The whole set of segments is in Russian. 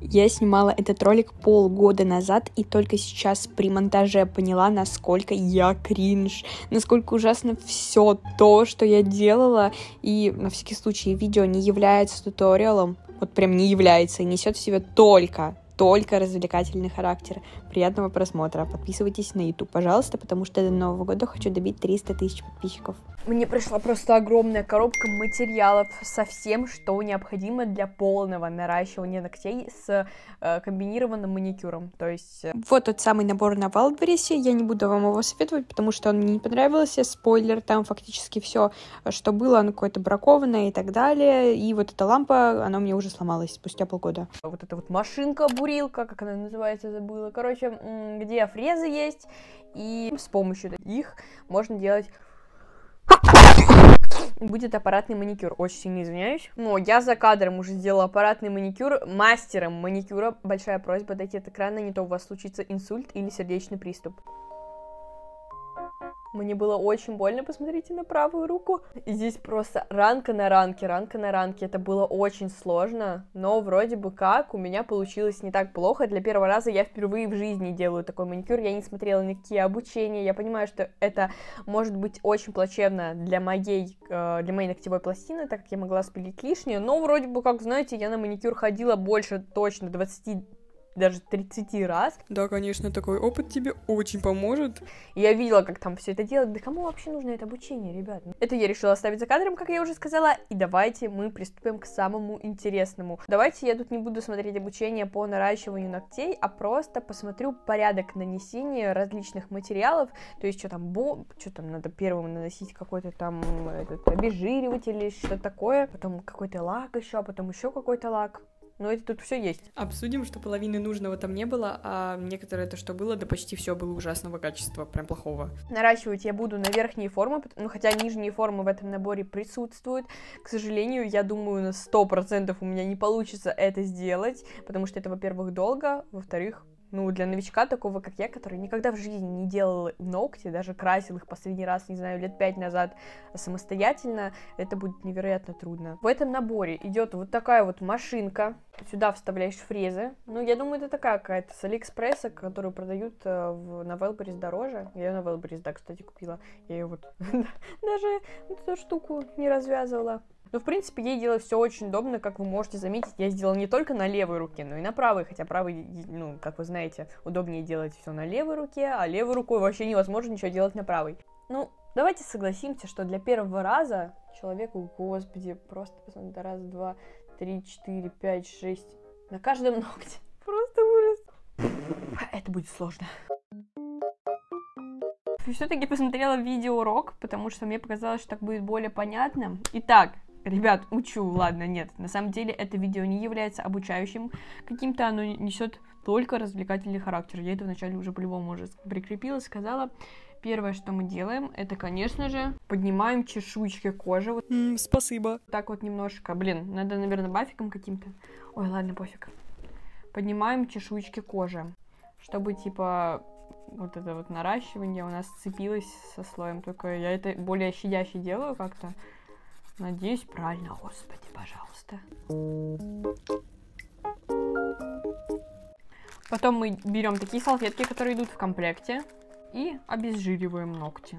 Я снимала этот ролик полгода назад и только сейчас при монтаже поняла, насколько я кринж, насколько ужасно все то, что я делала, и на всякий случай видео не является туториалом, вот прям не является и несет в себе только только развлекательный характер. Приятного просмотра. Подписывайтесь на YouTube, пожалуйста, потому что до Нового года хочу добить 300 тысяч подписчиков. Мне пришла просто огромная коробка материалов со всем, что необходимо для полного наращивания ногтей с э, комбинированным маникюром. То есть... Э... Вот тот самый набор на Wildberries. Я не буду вам его советовать, потому что он мне не понравился. Спойлер, там фактически все, что было, оно какое-то бракованное и так далее. И вот эта лампа, она мне уже сломалась спустя полгода. Вот эта вот машинка-бурилка, как она называется, забыла. Короче, где фрезы есть, и с помощью их можно делать будет аппаратный маникюр. Очень сильно извиняюсь. Но я за кадром уже сделала аппаратный маникюр. Мастером маникюра. Большая просьба дойти от экрана, не то у вас случится инсульт или сердечный приступ. Мне было очень больно, посмотрите на правую руку. И здесь просто ранка на ранке, ранка на ранке. Это было очень сложно, но вроде бы как у меня получилось не так плохо. Для первого раза я впервые в жизни делаю такой маникюр. Я не смотрела никакие обучения. Я понимаю, что это может быть очень плачевно для моей, э, для моей ногтевой пластины, так как я могла спилить лишнее. Но вроде бы как, знаете, я на маникюр ходила больше точно 20 даже 30 раз. Да, конечно, такой опыт тебе очень поможет. я видела, как там все это делать. Да кому вообще нужно это обучение, ребят? Это я решила оставить за кадром, как я уже сказала. И давайте мы приступим к самому интересному. Давайте я тут не буду смотреть обучение по наращиванию ногтей, а просто посмотрю порядок нанесения различных материалов. То есть, что там, бо... что там надо первым наносить какой-то там этот, обезжириватель или что-то такое. Потом какой-то лак еще, а потом еще какой-то лак. Но это тут все есть. Обсудим, что половины нужного там не было, а некоторое то, что было, да почти все было ужасного качества, прям плохого. Наращивать я буду на верхние формы, ну хотя нижние формы в этом наборе присутствуют. К сожалению, я думаю, на 100% у меня не получится это сделать, потому что это, во-первых, долго, во-вторых, ну, для новичка такого, как я, который никогда в жизни не делал ногти, даже красил их последний раз, не знаю, лет пять назад самостоятельно, это будет невероятно трудно. В этом наборе идет вот такая вот машинка, сюда вставляешь фрезы, ну, я думаю, это такая какая-то с Алиэкспресса, которую продают э, в, на Велберис дороже, я ее на Велберис, да, кстати, купила, я ее вот даже эту штуку не развязывала. Ну, в принципе, ей делать все очень удобно, как вы можете заметить. Я сделала не только на левой руке, но и на правой, хотя правой, ну, как вы знаете, удобнее делать все на левой руке, а левой рукой вообще невозможно ничего делать на правой. Ну, давайте согласимся, что для первого раза человеку, господи, просто посмотрите, раз, два, три, четыре, пять, шесть, на каждом ногте. Просто ужас. Это будет сложно. Все-таки посмотрела видеоурок, потому что мне показалось, что так будет более понятно. Итак, Ребят, учу, ладно, нет. На самом деле это видео не является обучающим каким-то, оно несет только развлекательный характер. Я это вначале уже по-любому уже прикрепила, сказала. Первое, что мы делаем, это, конечно же, поднимаем чешуйки кожи. Mm, спасибо. Так вот немножко. Блин, надо, наверное, бафиком каким-то. Ой, ладно, пофиг. Поднимаем чешуйки кожи, чтобы, типа, вот это вот наращивание у нас сцепилось со слоем. Только я это более щадяще делаю как-то. Надеюсь, правильно, господи, пожалуйста. Потом мы берем такие салфетки, которые идут в комплекте, и обезжириваем ногти.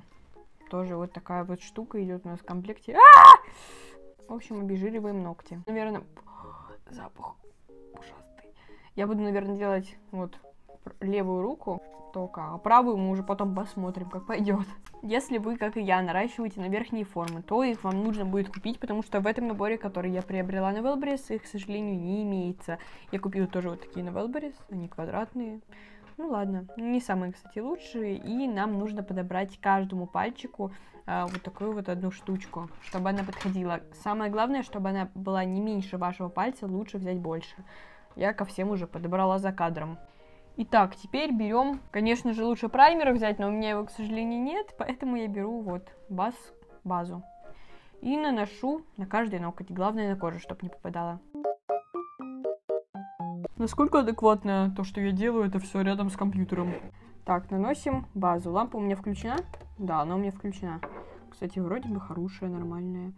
Тоже вот такая вот штука идет у нас в комплекте. А -а -а! В общем, обезжириваем ногти. Наверное, запах ужасный. Я буду, наверное, делать вот левую руку только, а правую мы уже потом посмотрим, как пойдет. Если вы, как и я, наращиваете на верхние формы, то их вам нужно будет купить, потому что в этом наборе, который я приобрела на Wildberries, их, к сожалению, не имеется. Я купила тоже вот такие на Wildberries, они квадратные. Ну ладно, не самые, кстати, лучшие. И нам нужно подобрать каждому пальчику а, вот такую вот одну штучку, чтобы она подходила. Самое главное, чтобы она была не меньше вашего пальца, лучше взять больше. Я ко всем уже подобрала за кадром. Итак, теперь берем, конечно же, лучше праймер взять, но у меня его, к сожалению, нет, поэтому я беру вот баз, базу. И наношу на каждый ноготь, главное на кожу, чтобы не попадало. Насколько адекватно то, что я делаю, это все рядом с компьютером. Так, наносим базу. Лампа у меня включена? Да, она у меня включена. Кстати, вроде бы хорошая, нормальная.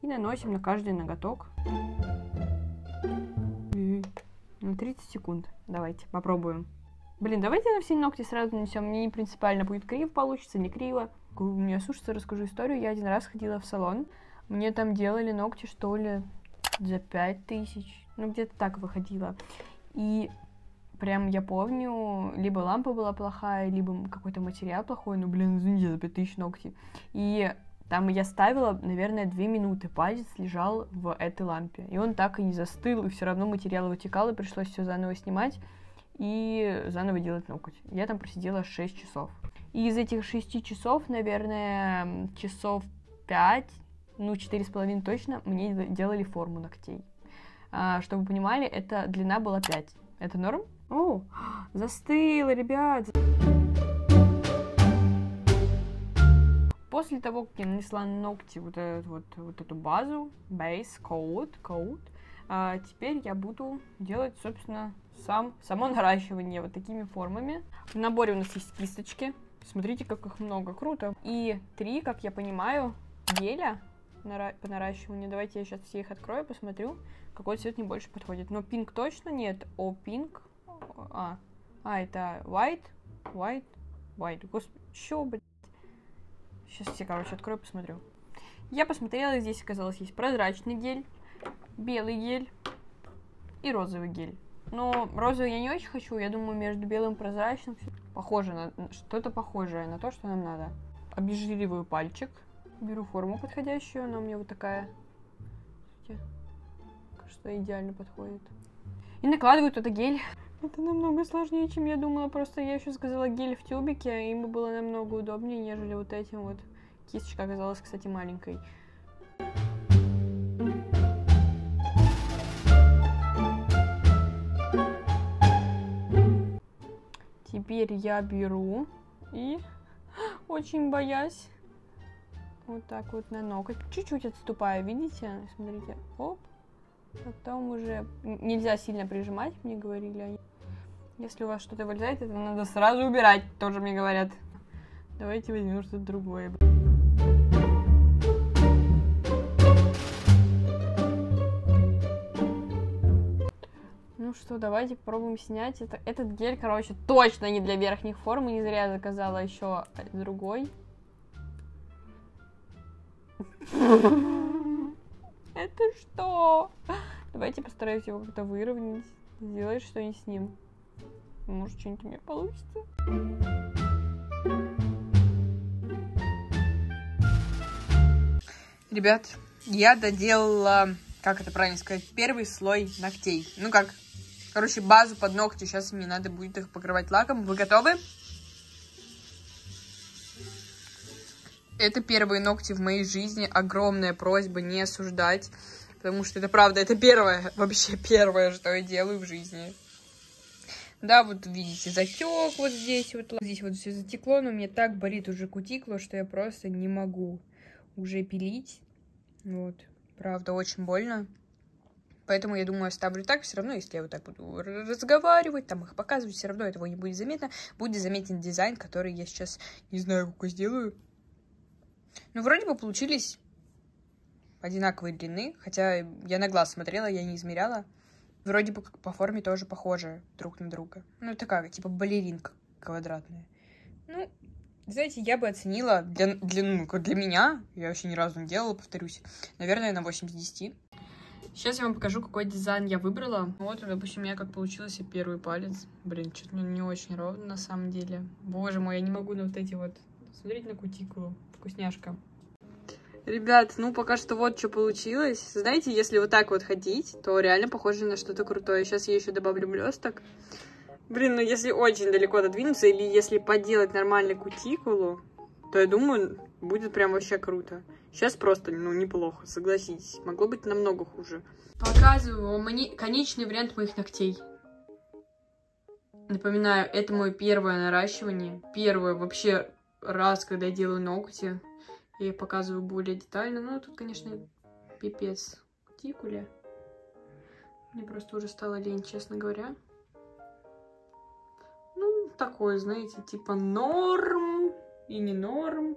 И наносим на каждый ноготок. 30 секунд. Давайте, попробуем. Блин, давайте на все ногти сразу нанесем. Мне не принципиально будет криво получится, не криво. У меня сушится, расскажу историю. Я один раз ходила в салон. Мне там делали ногти, что ли, за пять тысяч. Ну, где-то так выходило. И прям я помню, либо лампа была плохая, либо какой-то материал плохой, ну, блин, извините, за 5000 ногти. И там я ставила, наверное, две минуты, палец лежал в этой лампе. И он так и не застыл, и все равно материал вытекал, и пришлось все заново снимать и заново делать ноготь. Я там просидела 6 часов. И из этих 6 часов, наверное, часов 5, ну, четыре с половиной точно, мне делали форму ногтей. А, чтобы вы понимали, эта длина была 5. Это норм? О, застыло, ребят! После того, как я нанесла ногти вот, этот, вот, вот эту базу, base, coat, coat, а, теперь я буду делать, собственно, сам, само наращивание вот такими формами. В наборе у нас есть кисточки. Смотрите, как их много, круто. И три, как я понимаю, геля по наращиванию. Давайте я сейчас все их открою, посмотрю, какой цвет мне больше подходит. Но пинк точно нет, о пинк. А, а это white, white, white. Господи, что, блядь? Сейчас все, короче, открою, посмотрю. Я посмотрела, здесь оказалось есть прозрачный гель, белый гель и розовый гель. Но розовый я не очень хочу, я думаю, между белым и прозрачным похоже на что-то похожее на то, что нам надо. Обезжириваю пальчик, беру форму подходящую, она у меня вот такая. Что идеально подходит. И накладываю туда гель. Это намного сложнее, чем я думала. Просто я еще сказала гель в тюбике, им было намного удобнее, нежели вот этим вот. Кисточка оказалась, кстати, маленькой. Теперь я беру и, очень боясь, вот так вот на ноготь, чуть-чуть отступаю, видите? Смотрите, оп. Потом уже нельзя сильно прижимать, мне говорили. Если у вас что-то вылезает, это надо сразу убирать, тоже мне говорят. Давайте возьмем что-то другое. Ну что, давайте попробуем снять. Это, этот гель, короче, точно не для верхних форм. И не зря я заказала еще другой. Это что? Давайте постараюсь его как-то выровнять. Сделать что-нибудь с ним. Может, что-нибудь у меня получится. Ребят, я доделала, как это правильно сказать, первый слой ногтей. Ну как, короче, базу под ногти. Сейчас мне надо будет их покрывать лаком. Вы готовы? Это первые ногти в моей жизни. Огромная просьба не осуждать. Потому что это правда, это первое, вообще первое, что я делаю в жизни. Да, вот видите, затек вот здесь, вот здесь вот все затекло, но мне так болит уже кутикла, что я просто не могу уже пилить. Вот, правда, очень больно. Поэтому я думаю, оставлю так. Все равно, если я вот так буду разговаривать, там их показывать, все равно этого не будет заметно. Будет заметен дизайн, который я сейчас не знаю, как сделаю. Ну, вроде бы получились одинаковой длины, хотя я на глаз смотрела, я не измеряла. Вроде бы как по форме тоже похожи друг на друга. Ну, такая, типа балеринка квадратная. Ну, знаете, я бы оценила для, для, ну, для меня, я вообще ни разу не делала, повторюсь, наверное, на 8 из 10. Сейчас я вам покажу, какой дизайн я выбрала. Вот, допустим, у меня как получился первый палец. Блин, что-то не очень ровно на самом деле. Боже мой, я не могу на вот эти вот... Смотрите на кутикулу. Вкусняшка. Ребят, ну пока что вот что получилось. Знаете, если вот так вот ходить, то реально похоже на что-то крутое. Сейчас я еще добавлю блесток. Блин, ну если очень далеко додвинуться или если поделать нормальную кутикулу, то я думаю, будет прям вообще круто. Сейчас просто, ну, неплохо, согласитесь. Могло быть намного хуже. Показываю вам конечный вариант моих ногтей. Напоминаю, это мое первое наращивание. Первое вообще раз, когда я делаю ногти. Я показываю более детально. Ну, тут, конечно, пипец кутикуле. Мне просто уже стало лень, честно говоря. Ну, такое, знаете, типа норм и не норм.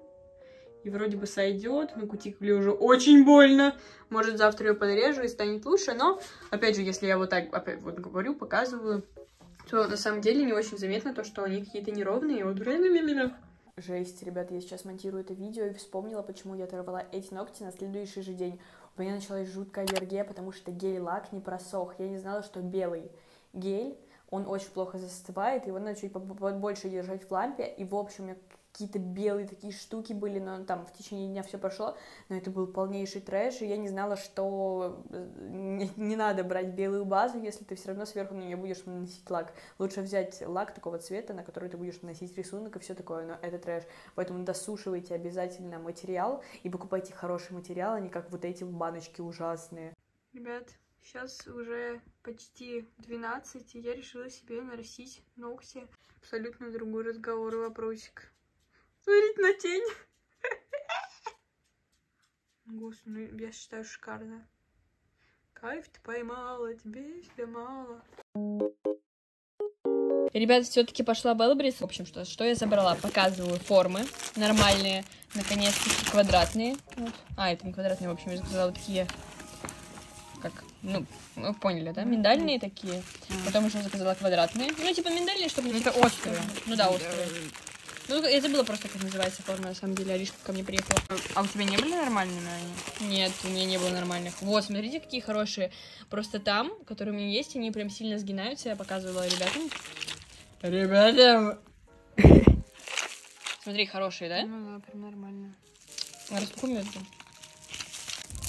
И вроде бы сойдет, на кутикуле уже очень больно. Может, завтра ее подрежу и станет лучше, но, опять же, если я вот так опять вот говорю, показываю, то на самом деле не очень заметно то, что они какие-то неровные. Вот Жесть, ребята, я сейчас монтирую это видео и вспомнила, почему я оторвала эти ногти на следующий же день. У меня началась жуткая аллергия, потому что гель-лак не просох. Я не знала, что белый гель, он очень плохо застывает, его надо чуть побольше держать в лампе, и, в общем, у меня какие-то белые такие штуки были, но там в течение дня все прошло, но это был полнейший трэш, и я не знала, что э, не, надо брать белую базу, если ты все равно сверху на нее будешь наносить лак. Лучше взять лак такого цвета, на который ты будешь наносить рисунок и все такое, но это трэш. Поэтому досушивайте обязательно материал и покупайте хороший материал, а не как вот эти баночки ужасные. Ребят, сейчас уже почти 12, и я решила себе нарастить ногти. Абсолютно другой разговор и вопросик. Смотрите на тень. Господи, ну я считаю шикарно. Кайф ты поймала, тебе себя мало. Ребята, все-таки пошла Белбрис. В общем, что, что я забрала? Показываю формы нормальные, наконец-таки квадратные. Вот. А, это не квадратные, в общем, я заказала вот такие, как, ну, вы поняли, да? Миндальные такие. Потом еще заказала квадратные. Ну, типа миндальные, чтобы... Ну, это острые. Ну да, острые. Ну, я забыла просто, как называется форма, на самом деле. Аришка ко мне приехала. А у тебя не были нормальными они? Нет, у меня не было нормальных. Вот, смотрите, какие хорошие. Просто там, которые у меня есть, они прям сильно сгинаются. Я показывала ребятам. Ребятам! Смотри, хорошие, да? Ну да, прям нормально. Распакуем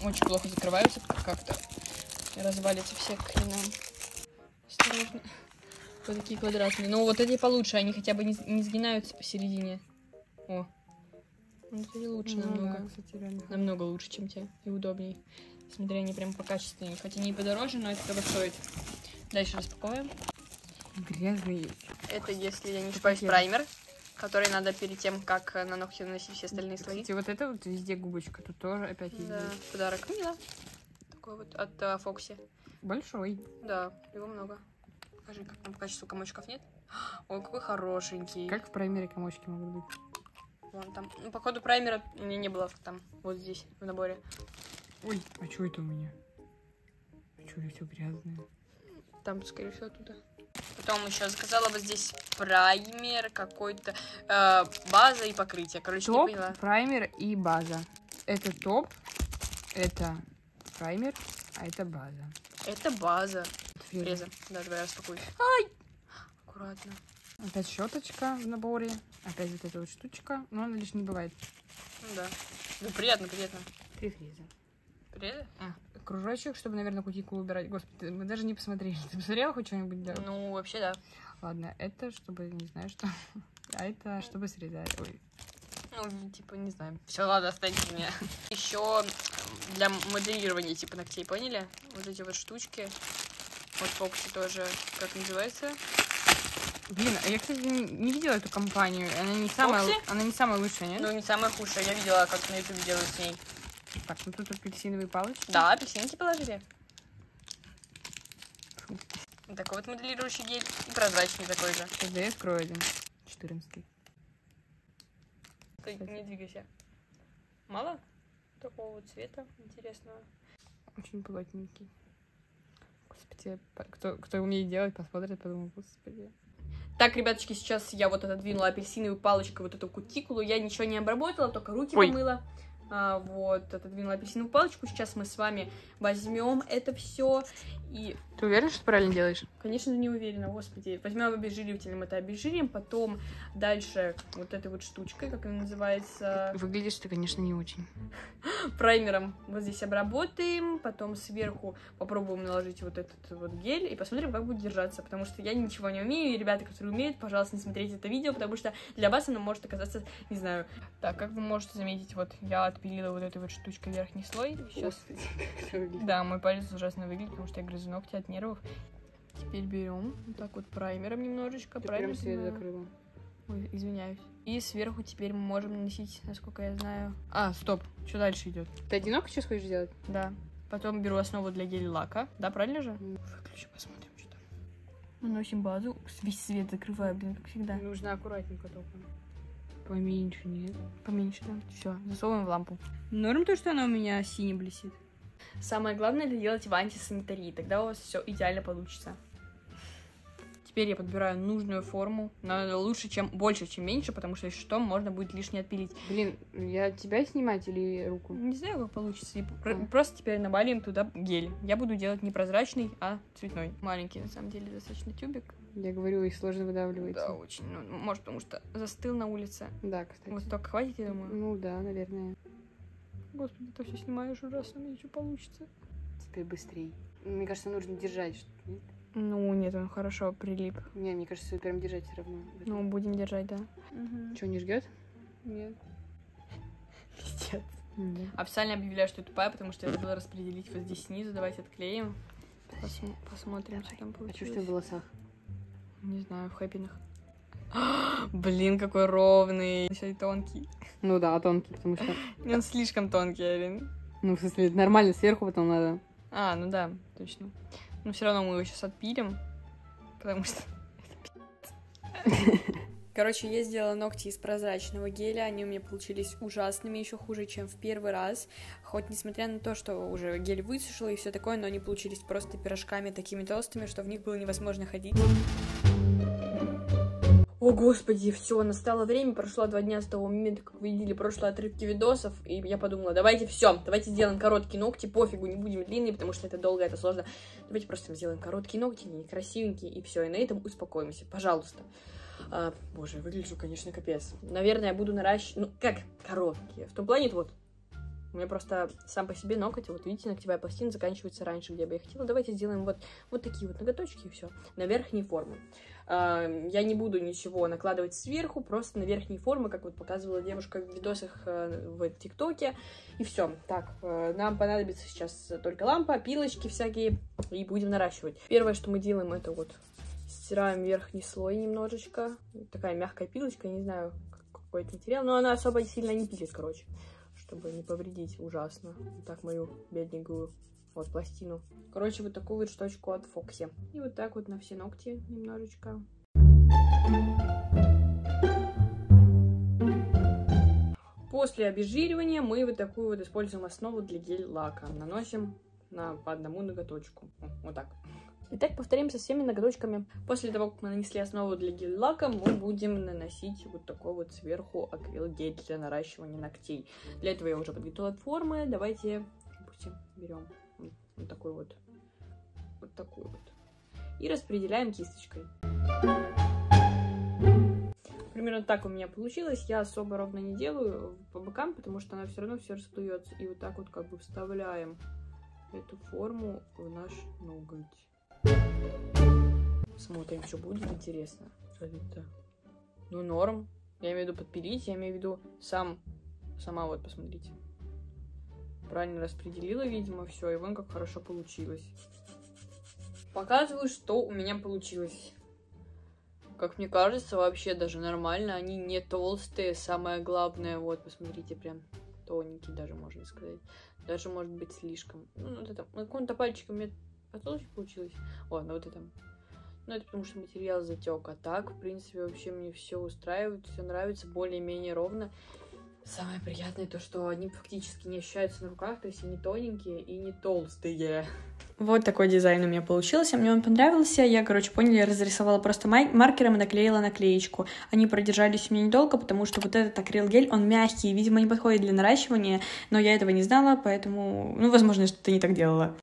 Очень плохо закрываются как-то. Развалится все к хренам. Осторожно. Вот такие квадратные. Но вот эти получше, они хотя бы не, не сгинаются посередине. О. Вот эти лучше ну, намного. Да, кстати, реально. Намного лучше, чем те. И удобней. Смотри, они прям покачественнее. Хотя они и подороже, но это того стоит. Дальше распаковываем. Грязный. Это, если я не ошибаюсь, праймер, который надо перед тем, как на ногти наносить все остальные слои. Кстати, вот это вот везде губочка. Тут тоже опять есть. Да, подарок Мила. Такой вот от uh, Фокси. Большой. Да, его много. Покажи, как там по качеству комочков нет. Ой, какой хорошенький. Как в праймере комочки могут быть? Вон там. Ну, походу, праймера у меня не было там, вот здесь, в наборе. Ой, а что это у меня? А что, все грязное? Там, скорее всего, оттуда. Потом еще заказала вот здесь праймер, какой-то э, база и покрытие. Короче, топ, не поняла. праймер и база. Это топ, это праймер, а это база. Это база. Фреза. Да, давай распакуй. Ай! Аккуратно. Опять щеточка в наборе. Опять вот эта вот штучка. Но она лишь не бывает. Ну да. Ну приятно, приятно. Три фрезы. Фрезы? А, кружочек, чтобы, наверное, кутикулу убирать. Господи, мы даже не посмотрели. Ты посмотрела хоть что-нибудь? Да? Ну, вообще, да. Ладно, это чтобы, не знаю, что. А это чтобы срезать. Ой. Ну, типа, не знаю. Все, ладно, останьте меня. Еще для моделирования, типа, ногтей, поняли? Вот эти вот штучки. Вот Фокси тоже, как называется? Блин, а я, кстати, не, не видела эту компанию. Она не самая, Фокси? она не самая лучшая, нет? Ну, не самая худшая. Я видела, как на ютубе делают с ней. Так, ну тут апельсиновые палочки. Да, апельсинки положили. Фу. Такой вот моделирующий гель. И прозрачный такой же. Сейчас я открою один. 14 Ты не двигайся. Мало? Такого вот цвета интересного. Очень плотненький. Господи, кто, кто умеет делать, посмотрит, подумает, господи. Так, ребяточки, сейчас я вот отодвинула апельсиновую палочкой вот эту кутикулу. Я ничего не обработала, только руки Ой. помыла. А, вот, отодвинула апельсиновую палочку. Сейчас мы с вами возьмем это все и... Ты уверена, что правильно делаешь? Конечно, не уверена, господи. Возьмем обезжиривателем, это обезжирим, потом дальше вот этой вот штучкой, как она называется... Выглядишь ты, конечно, не очень. Праймером вот здесь обработаем, потом сверху попробуем наложить вот этот вот гель и посмотрим, как будет держаться, потому что я ничего не умею, и ребята, которые умеют, пожалуйста, не смотрите это видео, потому что для вас оно может оказаться, не знаю... Так, как вы можете заметить, вот я отпилила вот этой вот штучкой верхний слой. Сейчас... Да, мой палец ужасно выглядит, потому что я грызу ногти от нервов. Теперь берем вот так вот праймером немножечко. Ты праймер прям свет на- закрыла. Ой, извиняюсь. И сверху теперь мы можем наносить, насколько я знаю. А, стоп, что дальше идет? Ты одиноко сейчас хочешь сделать? Да. Потом беру основу для гель-лака. Да, правильно же? Выключи, посмотрим, что там. Наносим базу. Весь свет закрываю, блин, как всегда. Нужно аккуратненько только. Поменьше, нет? Поменьше, да? Все, засовываем в лампу. Норм то, что она у меня сине блесит. Самое главное это делать в антисанитарии, тогда у вас все идеально получится. Теперь я подбираю нужную форму. Надо лучше, чем больше, чем меньше, потому что если что, можно будет лишнее отпилить. Блин, я тебя снимать или руку? Не знаю, как получится. И А. Просто теперь набалим туда гель. Я буду делать не прозрачный, а цветной. Маленький, на самом деле, достаточно тюбик. Я говорю, их сложно выдавливается. Да, очень. Ну, может, потому что застыл на улице. Да, кстати. Вот столько хватит, я думаю. Ну да, наверное. Господи, ты все снимаешь ужасно, мне что получится. Теперь быстрей. Мне кажется, нужно держать. что- нет? Ну, нет, он хорошо прилип. Не, мне кажется, прям держать все равно. Ну, будем держать, да. Что, не ждет? Нет. Пиздец. Официально объявляю, что я тупая, потому что я забыла распределить вот здесь снизу. Давайте отклеим. Посм- посмотрим, что там А что получилось. что в волосах? Не знаю, в хэппинах. Блин, какой ровный. Еще и тонкий. Ну да, тонкий, потому что... Он слишком тонкий, Алин. Ну, в смысле, нормально сверху потом надо. А, ну да, точно. Но все равно мы его сейчас отпилим, потому что. Короче, я сделала ногти из прозрачного геля, они у меня получились ужасными, еще хуже, чем в первый раз. Хоть несмотря на то, что уже гель высушил и все такое, но они получились просто пирожками такими толстыми, что в них было невозможно ходить. Господи, все, настало время, прошло два дня с того момента, как вы видели прошлые отрывки видосов, и я подумала, давайте все, давайте сделаем короткие ногти, пофигу, не будем длинные, потому что это долго, это сложно. Давайте просто сделаем короткие ногти, они красивенькие, и все, и на этом успокоимся, пожалуйста. А, боже, выгляжу, конечно, капец. Наверное, я буду наращивать, ну, как короткие, в том плане, вот, у меня просто сам по себе ноготь, вот видите, ногтевая пластина заканчивается раньше, где бы я хотела. Давайте сделаем вот, вот такие вот ноготочки, и все, на верхней формы. А, Я не буду ничего накладывать сверху, просто на верхние формы, как вот показывала девушка в видосах э, в ТикТоке. И все. Так, э, нам понадобится сейчас только лампа, пилочки всякие, и будем наращивать. Первое, что мы делаем, это вот стираем верхний слой немножечко. Такая мягкая пилочка, не знаю, как- какой это материал, но она особо сильно не пилит, короче, чтобы не повредить ужасно. Так мою бедненькую вот пластину. Короче, вот такую вот штучку от Фокси. И вот так вот на все ногти немножечко. После обезжиривания мы вот такую вот используем основу для гель-лака. Наносим на, по одному ноготочку. Вот так. Итак, повторим со всеми ноготочками. После того, как мы нанесли основу для гель-лака, мы будем наносить вот такой вот сверху акрил-гель для наращивания ногтей. Для этого я уже подготовила формы. Давайте, допустим, берем вот, такой вот, вот такую вот. И распределяем кисточкой. Примерно так у меня получилось. Я особо ровно не делаю по бокам, потому что она все равно все расплывется. И вот так вот как бы вставляем эту форму в наш ноготь. Смотрим, что будет интересно. Это. Ну, норм. Я имею в виду подпилить, я имею в виду сам, сама вот, посмотрите. Правильно распределила, видимо, все, и вон как хорошо получилось. Показываю, что у меня получилось. Как мне кажется, вообще даже нормально. Они не толстые. Самое главное, вот, посмотрите, прям тоненький даже, можно сказать. Даже, может быть, слишком. Ну, вот это, на каком-то пальчиком мне потолще получилось. О, на вот этом. Ну, это потому что материал затек. А так, в принципе, вообще мне все устраивает, все нравится, более-менее ровно. Самое приятное то, что они фактически не ощущаются на руках, то есть они тоненькие и не толстые. Вот такой дизайн у меня получился, мне он понравился. Я, короче, поняли, я разрисовала просто маркером и наклеила наклеечку. Они продержались у меня недолго, потому что вот этот акрил-гель, он мягкий, видимо, не подходит для наращивания, но я этого не знала, поэтому, ну, возможно, что-то не так делала.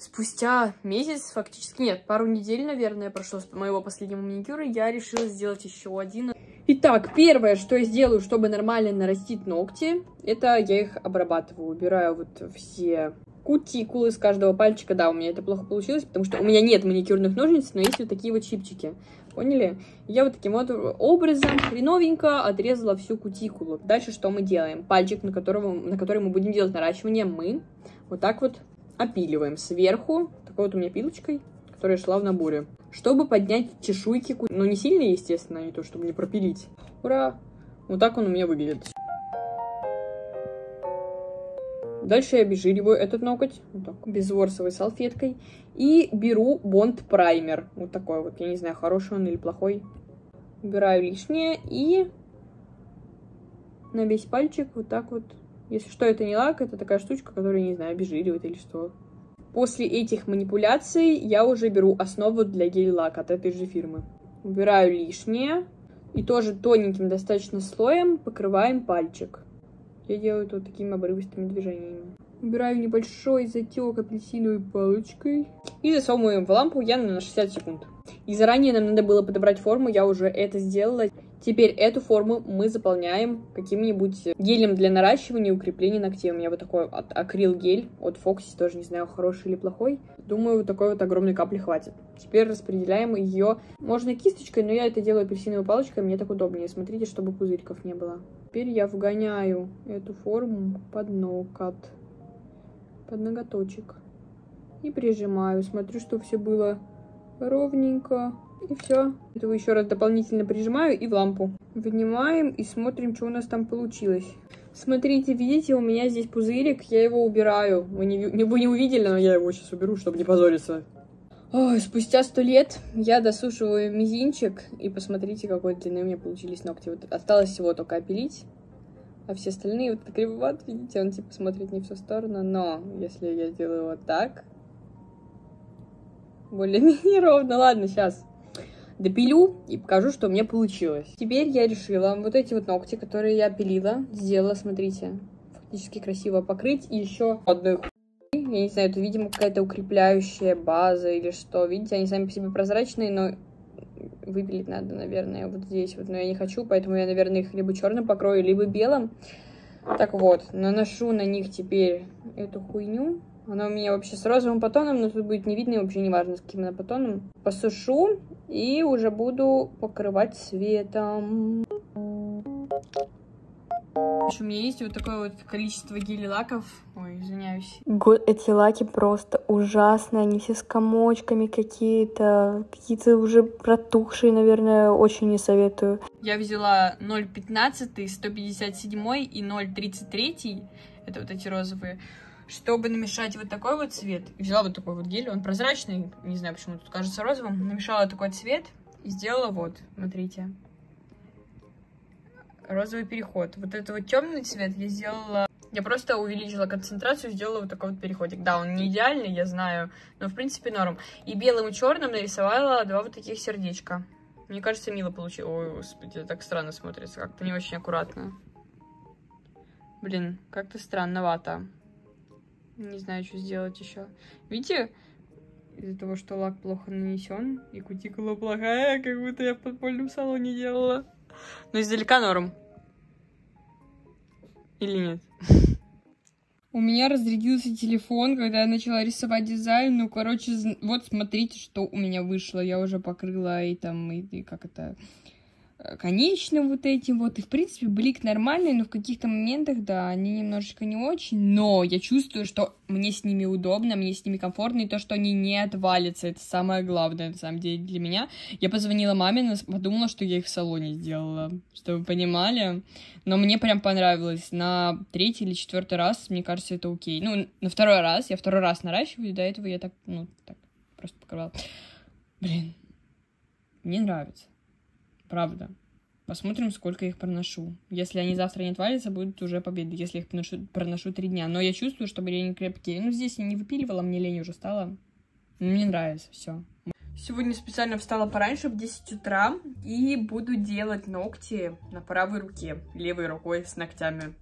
Спустя месяц, фактически нет, пару недель, наверное, прошло с моего последнего маникюра, я решила сделать еще один. Итак, первое, что я сделаю, чтобы нормально нарастить ногти, это я их обрабатываю. Убираю вот все кутикулы с каждого пальчика. Да, у меня это плохо получилось, потому что у меня нет маникюрных ножниц, но есть вот такие вот чипчики. Поняли? Я вот таким вот образом хреновенько отрезала всю кутикулу. Дальше что мы делаем? Пальчик, на, которого, на который мы будем делать наращивание, мы вот так вот опиливаем сверху, такой вот у меня пилочкой, которая шла в наборе, чтобы поднять чешуйки, но не сильно, естественно, не то, чтобы не пропилить. Ура! Вот так он у меня выглядит. Дальше я обезжириваю этот ноготь вот так, безворсовой салфеткой и беру бонд праймер. Вот такой вот, я не знаю, хороший он или плохой. убираю лишнее и на весь пальчик вот так вот. Если что, это не лак, это такая штучка, которая, не знаю, обезжиривает или что. После этих манипуляций я уже беру основу для гель-лака от этой же фирмы. Убираю лишнее и тоже тоненьким достаточно слоем покрываем пальчик. Я делаю это вот такими обрывистыми движениями. Убираю небольшой затек апельсиновой палочкой. И засовываем в лампу я на 60 секунд. И заранее нам надо было подобрать форму, я уже это сделала. Теперь эту форму мы заполняем каким-нибудь гелем для наращивания и укрепления ногтей. У меня вот такой от акрил гель от Foxy, тоже не знаю, хороший или плохой. Думаю, вот такой вот огромной капли хватит. Теперь распределяем ее. Можно кисточкой, но я это делаю апельсиновой палочкой, мне так удобнее. Смотрите, чтобы пузырьков не было. Теперь я вгоняю эту форму под ноготь, под ноготочек. И прижимаю. Смотрю, что все было ровненько. И все. Этого еще раз дополнительно прижимаю и в лампу. Вынимаем и смотрим, что у нас там получилось. Смотрите, видите, у меня здесь пузырик, я его убираю. Вы не, вы не увидели, но я его сейчас уберу, чтобы не позориться. Ой, спустя сто лет я досушиваю мизинчик, и посмотрите, какой длины у меня получились ногти. Вот осталось всего только опилить, а все остальные вот кривоват, видите, он типа смотрит не в ту сторону, но если я сделаю вот так, более-менее ровно, ладно, сейчас допилю и покажу, что у меня получилось. Теперь я решила вот эти вот ногти, которые я пилила, сделала, смотрите, фактически красиво покрыть. И еще одной я не знаю, это, видимо, какая-то укрепляющая база или что. Видите, они сами по себе прозрачные, но выпилить надо, наверное, вот здесь вот. Но я не хочу, поэтому я, наверное, их либо черным покрою, либо белым. Так вот, наношу на них теперь эту хуйню. Она у меня вообще с розовым батоном, но тут будет не видно, и вообще не важно, с каким она батоном. Посушу и уже буду покрывать цветом. Еще у меня есть вот такое вот количество гель-лаков. Ой, извиняюсь. Год, эти лаки просто ужасные. Они все с комочками какие-то. Какие-то уже протухшие, наверное, очень не советую. Я взяла 0,15, 157 и 0,33. Это вот эти розовые чтобы намешать вот такой вот цвет, взяла вот такой вот гель, он прозрачный, не знаю, почему тут кажется розовым, намешала такой цвет и сделала вот, смотрите, розовый переход. Вот этот вот темный цвет я сделала, я просто увеличила концентрацию, сделала вот такой вот переходик. Да, он не идеальный, я знаю, но в принципе норм. И белым и черным нарисовала два вот таких сердечка. Мне кажется, мило получилось. Ой, господи, так странно смотрится, как-то не очень аккуратно. Блин, как-то странновато. Не знаю, что сделать еще. Видите, из-за того, что лак плохо нанесен, и кутикула плохая, как будто я в подпольном салоне делала. Но издалека норм. Или нет? У меня разрядился телефон, когда я начала рисовать дизайн. Ну, короче, вот смотрите, что у меня вышло. Я уже покрыла и там, и, и как это, конечным вот этим вот. И, в принципе, блик нормальный, но в каких-то моментах, да, они немножечко не очень. Но я чувствую, что мне с ними удобно, мне с ними комфортно, и то, что они не отвалятся, это самое главное, на самом деле, для меня. Я позвонила маме, подумала, что я их в салоне сделала, чтобы вы понимали. Но мне прям понравилось. На третий или четвертый раз, мне кажется, это окей. Ну, на второй раз, я второй раз наращиваю, до этого я так, ну, так, просто покрывала. Блин, мне нравится. Правда. Посмотрим, сколько их проношу. Если они завтра не отвалятся, будет уже победа. Если их проношу, проношу три дня. Но я чувствую, что были крепкие. Ну, здесь я не выпиливала, мне лень уже стало. Мне нравится, все. Сегодня специально встала пораньше, в 10 утра, и буду делать ногти на правой руке, левой рукой с ногтями.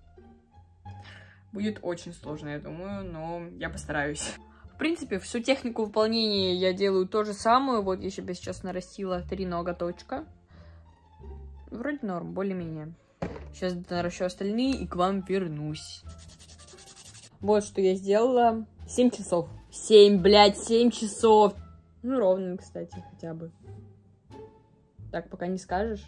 Будет очень сложно, я думаю, но я постараюсь. В принципе, всю технику выполнения я делаю то же самое. Вот я себе сейчас нарастила три ноготочка. Вроде норм, более-менее. Сейчас наращу остальные и к вам вернусь. Вот что я сделала. 7 часов. 7, блядь, 7 часов. Ну, ровно, кстати, хотя бы. Так, пока не скажешь.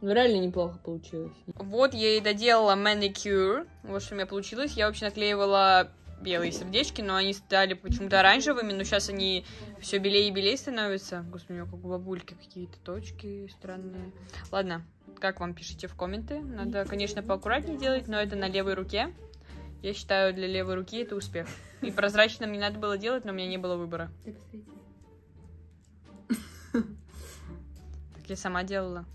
Ну, реально неплохо получилось. Вот я и доделала маникюр. Вот что у меня получилось. Я вообще наклеивала белые сердечки, но они стали почему-то оранжевыми, но сейчас они все белее и белее становятся. Господи, у меня как у бабульки какие-то точки странные. Ладно, как вам пишите в комменты. Надо, конечно, поаккуратнее делать, но это на левой руке. Я считаю, для левой руки это успех. И прозрачным не надо было делать, но у меня не было выбора. Так, Или сама делала?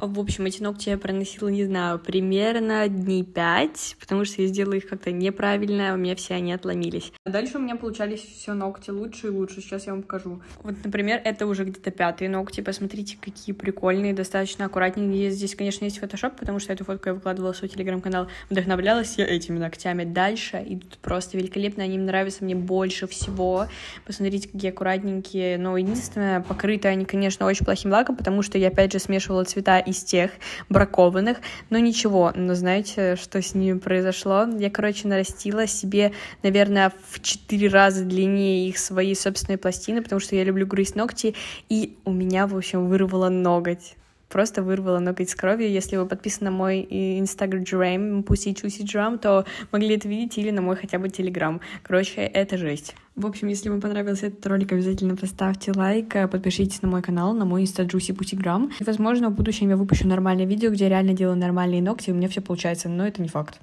В общем, эти ногти я проносила, не знаю, примерно дней пять, потому что я сделала их как-то неправильно, у меня все они отломились. Дальше у меня получались все ногти лучше и лучше, сейчас я вам покажу. Вот, например, это уже где-то пятые ногти, посмотрите, какие прикольные, достаточно аккуратненькие. Здесь, конечно, есть фотошоп, потому что эту фотку я выкладывала в свой телеграм-канал. Вдохновлялась я этими ногтями. Дальше идут просто великолепно, они нравятся мне больше всего. Посмотрите, какие аккуратненькие, но единственное, покрыты они, конечно, очень плохим лаком, потому что я, опять же, смешивала цвета из тех бракованных, но ничего, но знаете, что с ними произошло? Я, короче, нарастила себе, наверное, в четыре раза длиннее их свои собственные пластины, потому что я люблю грызть ногти, и у меня, в общем, вырвало ноготь просто вырвала ноготь с кровью. Если вы подписаны на мой инстаграм, Pussy Juicy Drum, то могли это видеть или на мой хотя бы телеграм. Короче, это жесть. В общем, если вам понравился этот ролик, обязательно поставьте лайк, подпишитесь на мой канал, на мой инста Juicy Putigram. И, возможно, в будущем я выпущу нормальное видео, где я реально делаю нормальные ногти, и у меня все получается, но это не факт.